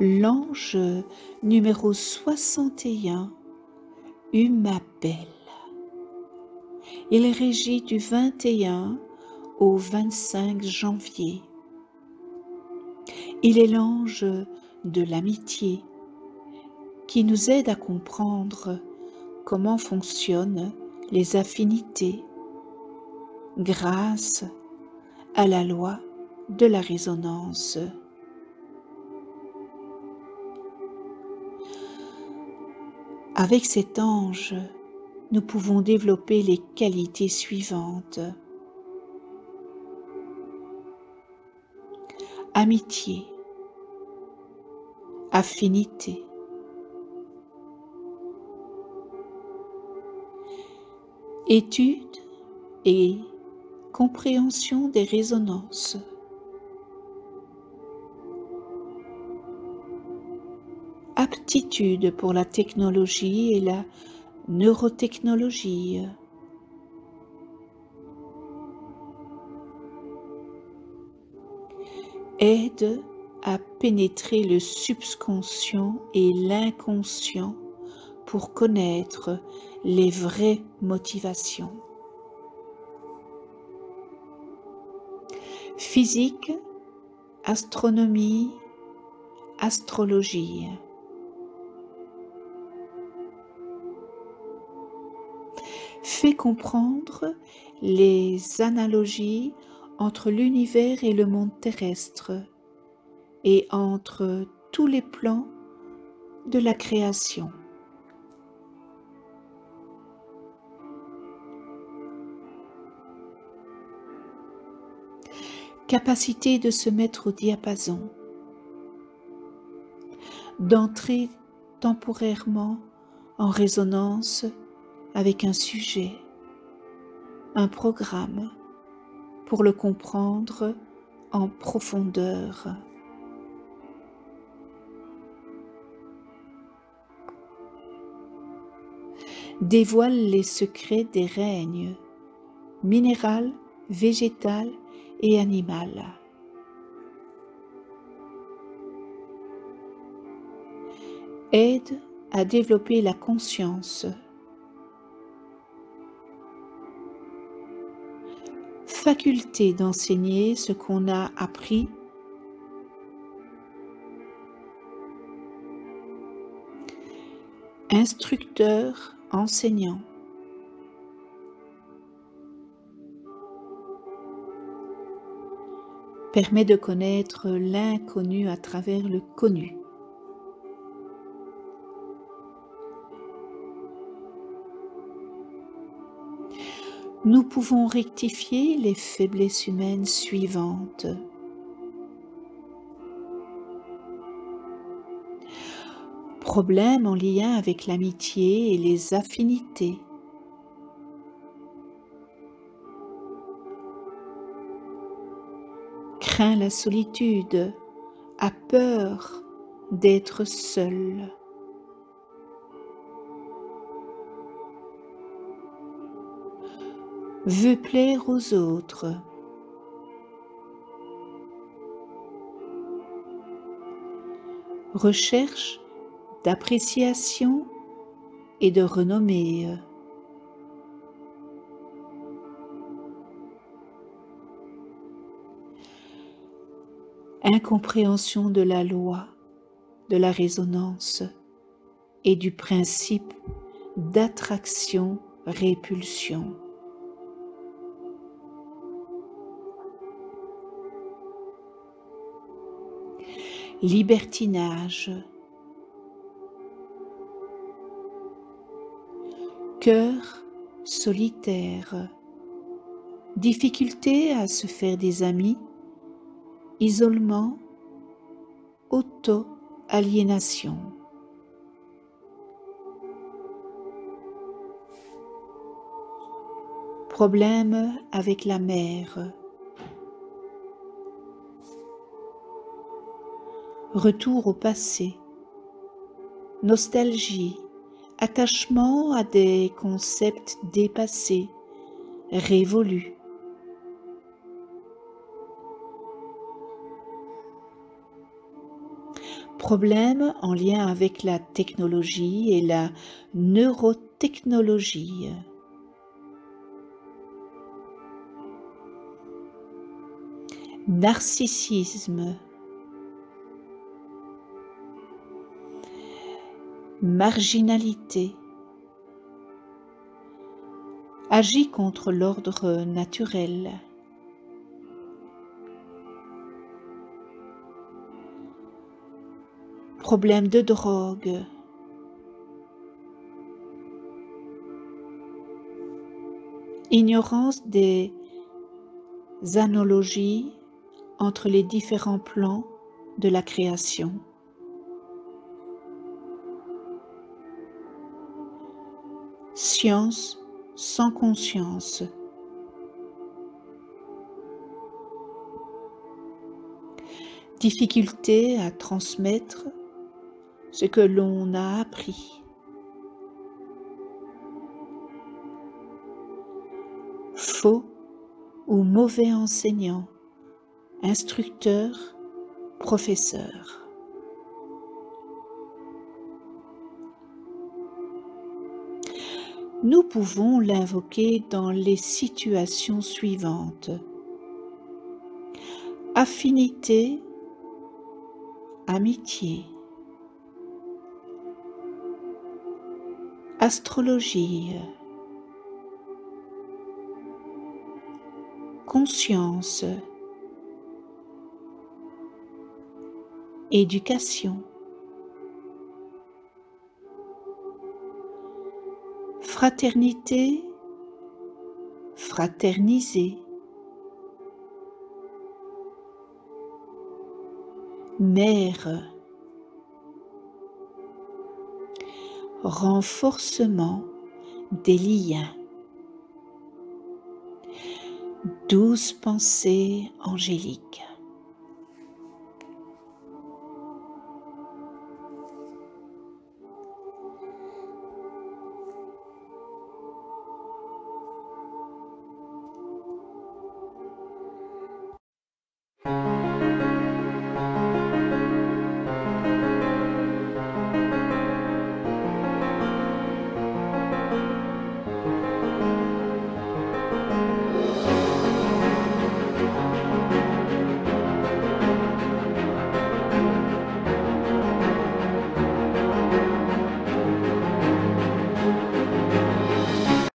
l'ange numéro 61 Humabel. Il régit du 21 au 25 janvier. Il est l'ange de l'amitié qui nous aide à comprendre comment fonctionnent les affinités grâce à la loi de la résonance. Avec cet ange, nous pouvons développer les qualités suivantes. Amitié, affinité, étude et compréhension des résonances. Aptitude pour la technologie et la neurotechnologie. Aide à pénétrer le subconscient et l'inconscient pour connaître les vraies motivations. Physique, astronomie, astrologie. Fait comprendre les analogies entre l'univers et le monde terrestre et entre tous les plans de la création. capacité de se mettre au diapason, d'entrer temporairement en résonance avec un sujet, un programme, pour le comprendre en profondeur. dévoile les secrets des règnes minéral, végétal et animal. Aide à développer la conscience. Faculté d'enseigner ce qu'on a appris. Instructeur enseignant. permet de connaître l'inconnu à travers le connu. Nous pouvons rectifier les faiblesses humaines suivantes. Problèmes en lien avec l'amitié et les affinités. craint la solitude, a peur d'être seul. Veut plaire aux autres. Recherche d'appréciation et de renommée. incompréhension de la loi, de la résonance et du principe d'attraction-répulsion. Libertinage, cœur solitaire, difficulté à se faire des amis, isolement, auto-aliénation. Problème avec la mère. Retour au passé. Nostalgie. Attachement à des concepts dépassés, révolus. Problèmes en lien avec la technologie et la neurotechnologie. Narcissisme. Marginalité. Agit contre l'ordre naturel. Problème de drogue. Ignorance des analogies entre les différents plans de la création. Science sans conscience. Difficulté à transmettre ce que l'on a appris. Faux ou mauvais enseignant, instructeur, professeur. Nous pouvons l'invoquer dans les situations suivantes. Affinité, amitié. Astrologie. Conscience. Éducation. Fraternité. Fraterniser. Mère. renforcement des liens. Douze pensées angéliques.